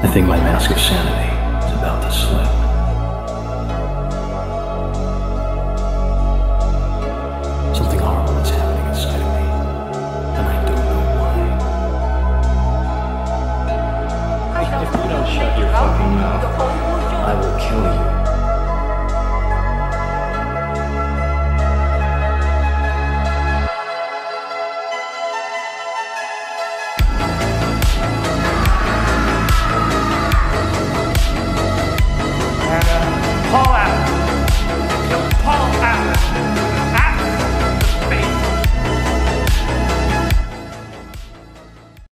I think my mask of sanity is about to slip. Something horrible is happening inside of me, and I don't know why. If you don't shut your fucking mouth, I will kill you. you